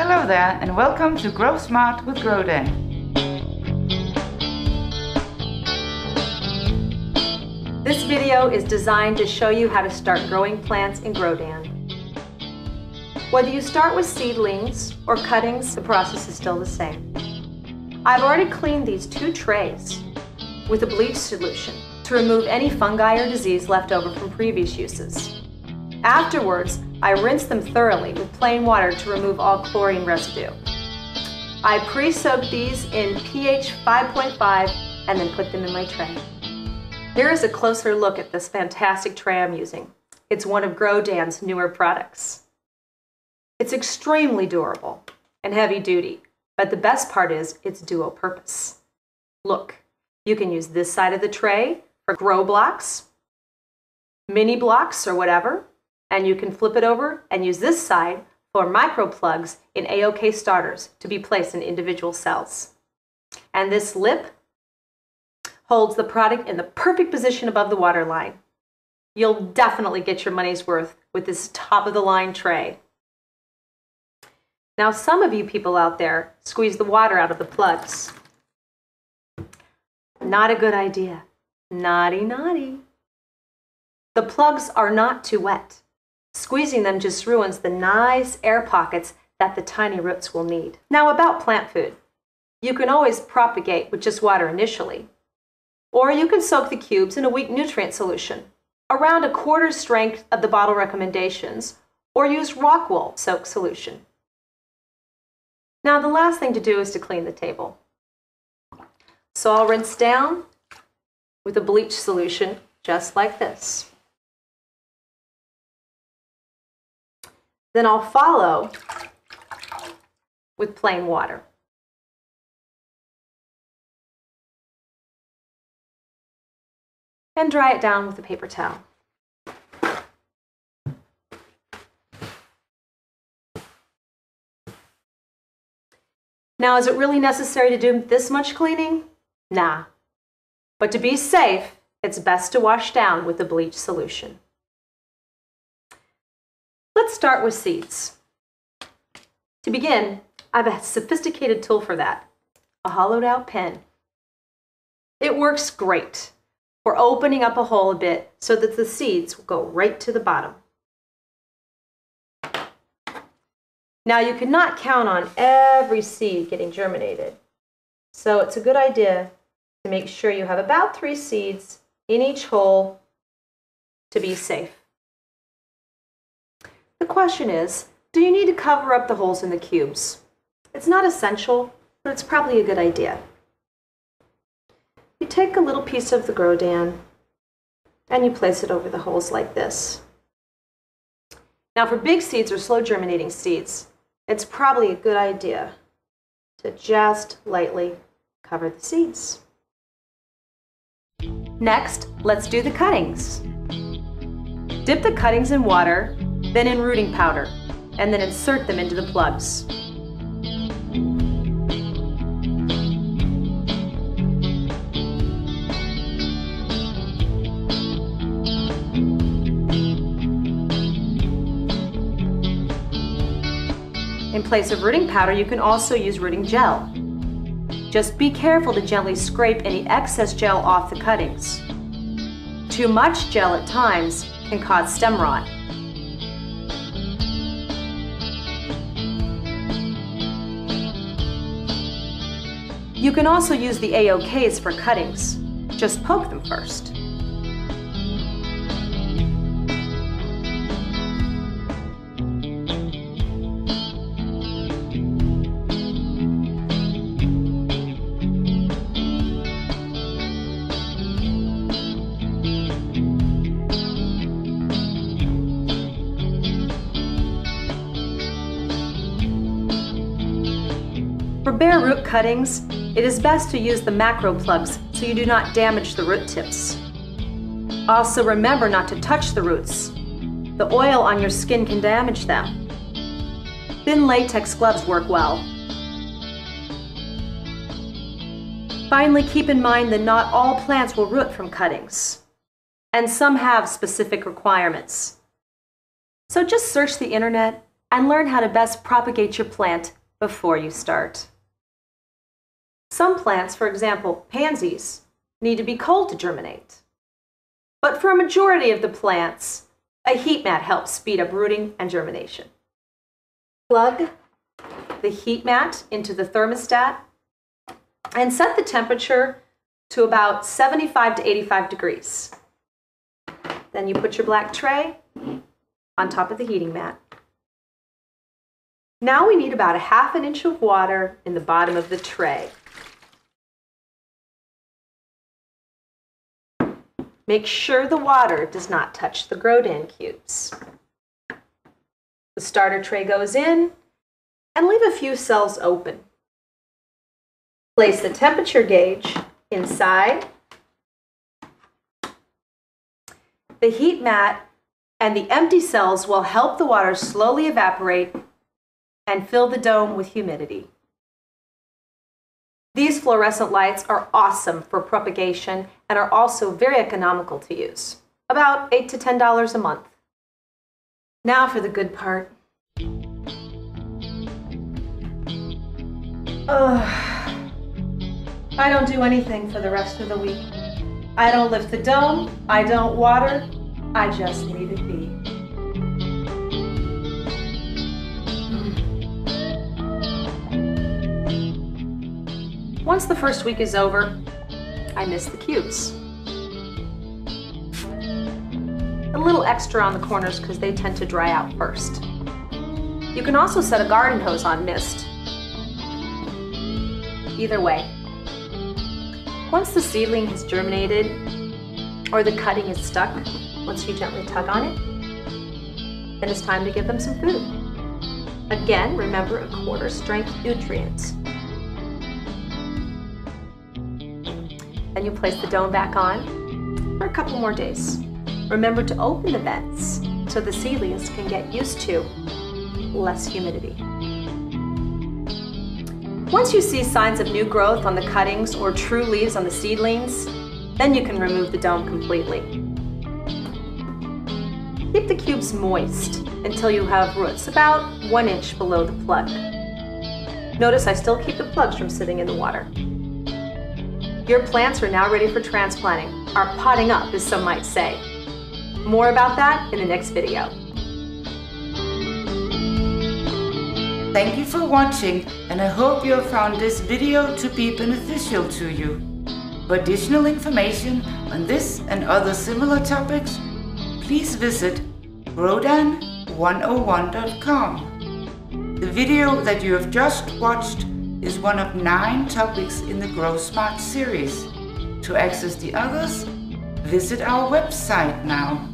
Hello there and welcome to Grow Smart with Grodan. This video is designed to show you how to start growing plants in Grodan. Whether you start with seedlings or cuttings, the process is still the same. I've already cleaned these two trays with a bleach solution to remove any fungi or disease left over from previous uses. Afterwards, I rinse them thoroughly with plain water to remove all chlorine residue. I pre-soak these in pH 5.5 and then put them in my tray. Here is a closer look at this fantastic tray I'm using. It's one of Grodan's newer products. It's extremely durable and heavy duty, but the best part is it's dual purpose. Look, you can use this side of the tray for grow blocks, mini blocks or whatever, and you can flip it over and use this side for micro plugs in AOK starters to be placed in individual cells. And this lip holds the product in the perfect position above the water line. You'll definitely get your money's worth with this top of the line tray. Now some of you people out there squeeze the water out of the plugs. Not a good idea. Naughty, naughty. The plugs are not too wet. Squeezing them just ruins the nice air pockets that the tiny roots will need. Now about plant food. You can always propagate with just water initially. Or you can soak the cubes in a weak nutrient solution, around a quarter strength of the bottle recommendations, or use rock wool soak solution. Now the last thing to do is to clean the table. So I'll rinse down with a bleach solution just like this. Then I'll follow with plain water. And dry it down with a paper towel. Now, is it really necessary to do this much cleaning? Nah. But to be safe, it's best to wash down with a bleach solution. Let's start with seeds. To begin, I have a sophisticated tool for that, a hollowed out pen. It works great for opening up a hole a bit so that the seeds will go right to the bottom. Now you cannot count on every seed getting germinated. So it's a good idea to make sure you have about three seeds in each hole to be safe. The question is, do you need to cover up the holes in the cubes? It's not essential, but it's probably a good idea. You take a little piece of the Grodan and you place it over the holes like this. Now for big seeds or slow germinating seeds, it's probably a good idea to just lightly cover the seeds. Next, let's do the cuttings. Dip the cuttings in water then in rooting powder, and then insert them into the plugs. In place of rooting powder, you can also use rooting gel. Just be careful to gently scrape any excess gel off the cuttings. Too much gel at times can cause stem rot. You can also use the AOKs for cuttings. Just poke them first. For bare root cuttings, it is best to use the macro plugs so you do not damage the root tips. Also remember not to touch the roots. The oil on your skin can damage them. Thin latex gloves work well. Finally, keep in mind that not all plants will root from cuttings, and some have specific requirements. So just search the internet and learn how to best propagate your plant before you start. Some plants, for example, pansies, need to be cold to germinate. But for a majority of the plants, a heat mat helps speed up rooting and germination. Plug the heat mat into the thermostat and set the temperature to about 75 to 85 degrees. Then you put your black tray on top of the heating mat. Now we need about a half an inch of water in the bottom of the tray. Make sure the water does not touch the Grodan cubes. The starter tray goes in and leave a few cells open. Place the temperature gauge inside. The heat mat and the empty cells will help the water slowly evaporate and fill the dome with humidity. These fluorescent lights are awesome for propagation and are also very economical to use, about 8 to $10 a month. Now for the good part. Ugh. I don't do anything for the rest of the week. I don't lift the dome, I don't water, I just leave it be. Once the first week is over, I miss the cubes. A little extra on the corners because they tend to dry out first. You can also set a garden hose on mist. Either way. Once the seedling has germinated or the cutting is stuck, once you gently tug on it, then it's time to give them some food. Again, remember a quarter strength nutrient. Then you place the dome back on for a couple more days. Remember to open the vents so the seedlings can get used to less humidity. Once you see signs of new growth on the cuttings or true leaves on the seedlings, then you can remove the dome completely. Keep the cubes moist until you have roots about one inch below the plug. Notice I still keep the plugs from sitting in the water. Your plants are now ready for transplanting, are potting up as some might say. More about that in the next video. Thank you for watching and I hope you have found this video to be beneficial to you. For additional information on this and other similar topics, please visit grodan101.com. The video that you have just watched is one of nine topics in the Grow Smart series. To access the others, visit our website now.